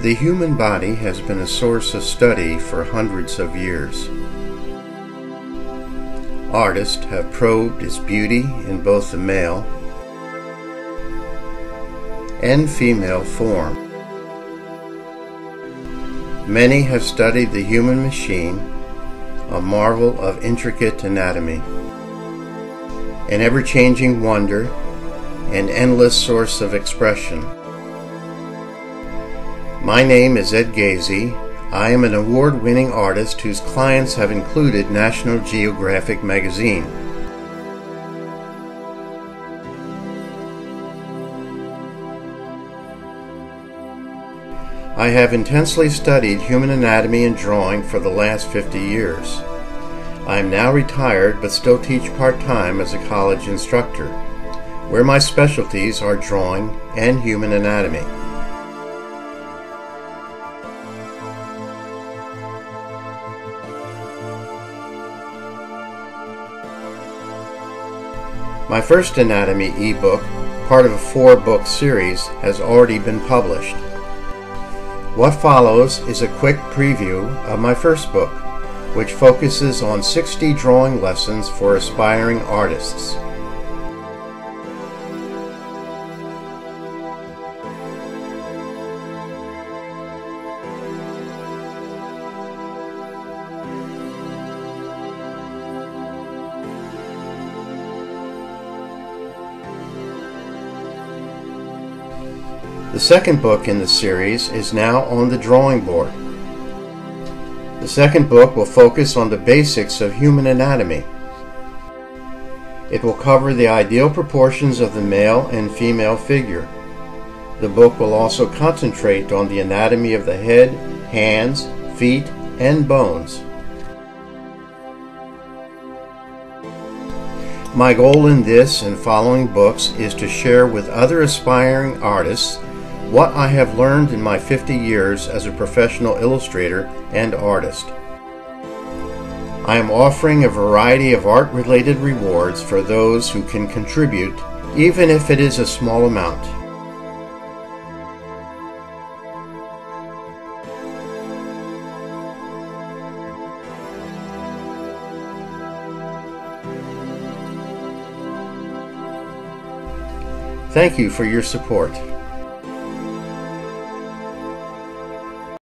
The human body has been a source of study for hundreds of years. Artists have probed its beauty in both the male and female form. Many have studied the human machine, a marvel of intricate anatomy, an ever changing wonder, and endless source of expression. My name is Ed Gazsi. I am an award winning artist whose clients have included National Geographic magazine. I have intensely studied human anatomy and drawing for the last 50 years. I am now retired but still teach part time as a college instructor, where my specialties are drawing and human anatomy. My first anatomy ebook, part of a four book series, has already been published. What follows is a quick preview of my first book, which focuses on 60 drawing lessons for aspiring artists. The second book in the series is now on the drawing board. The second book will focus on the basics of human anatomy. It will cover the ideal proportions of the male and female figure. The book will also concentrate on the anatomy of the head, hands, feet, and bones. My goal in this and following books is to share with other aspiring artists what I have learned in my 50 years as a professional illustrator and artist. I am offering a variety of art related rewards for those who can contribute, even if it is a small amount. Thank you for your support.